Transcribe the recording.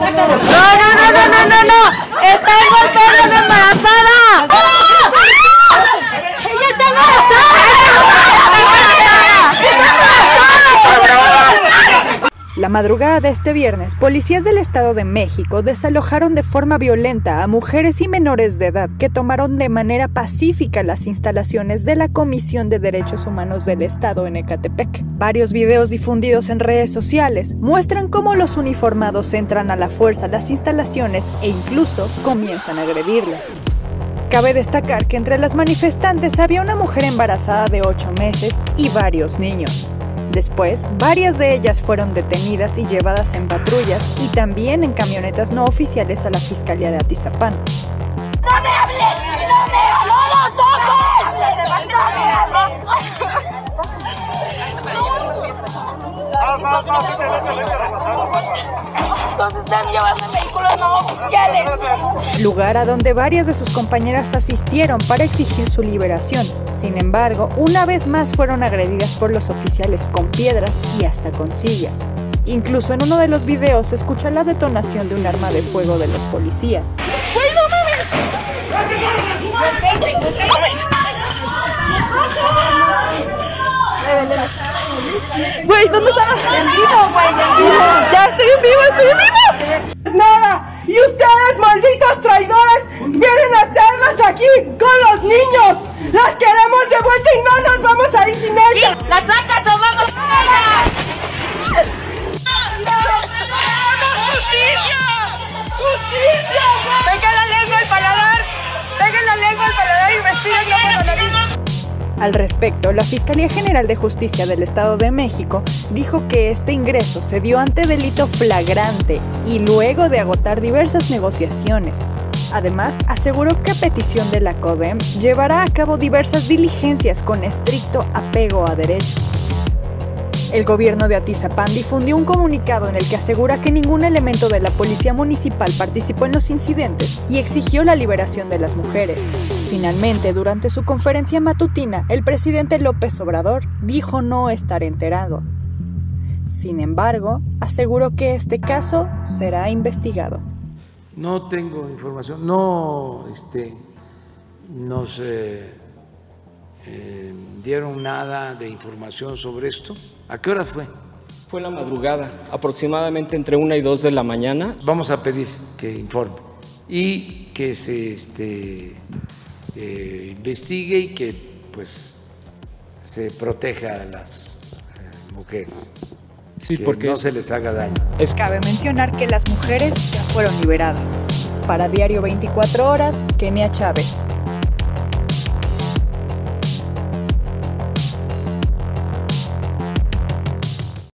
no, no, no, no, no, no. Está golpeando a una embarazada. Ella está embarazada. La madrugada de este viernes, policías del Estado de México desalojaron de forma violenta a mujeres y menores de edad que tomaron de manera pacífica las instalaciones de la Comisión de Derechos Humanos del Estado en Ecatepec. Varios videos difundidos en redes sociales muestran cómo los uniformados entran a la fuerza las instalaciones e incluso comienzan a agredirlas. Cabe destacar que entre las manifestantes había una mujer embarazada de 8 meses y varios niños. Después, varias de ellas fueron detenidas y llevadas en patrullas y también en camionetas no oficiales a la Fiscalía de Atizapán. ¡No me hables! ¡No me ¡No lo toques! ¡No me ¿Dónde están llevando vehículos no oficiales? Lugar a donde varias de sus compañeras asistieron para exigir su liberación. Sin embargo, una vez más fueron agredidas por los oficiales con piedras y hasta con sillas. Incluso en uno de los videos se escucha la detonación de un arma de fuego de los policías. Güey, ¿dónde estoy en vivo. Al respecto, la Fiscalía General de Justicia del Estado de México dijo que este ingreso se dio ante delito flagrante y luego de agotar diversas negociaciones. Además, aseguró que a petición de la CODEM llevará a cabo diversas diligencias con estricto apego a derecho. El gobierno de Atizapán difundió un comunicado en el que asegura que ningún elemento de la policía municipal participó en los incidentes y exigió la liberación de las mujeres. Finalmente, durante su conferencia matutina, el presidente López Obrador dijo no estar enterado. Sin embargo, aseguró que este caso será investigado. No tengo información, no este, eh, dieron nada de información sobre esto. ¿A qué hora fue? Fue la madrugada, aproximadamente entre una y dos de la mañana. Vamos a pedir que informe y que se este, eh, investigue y que pues se proteja a las eh, mujeres. Sí, que porque no se les haga daño. Cabe mencionar que las mujeres ya fueron liberadas. Para Diario 24 Horas, Kenia Chávez.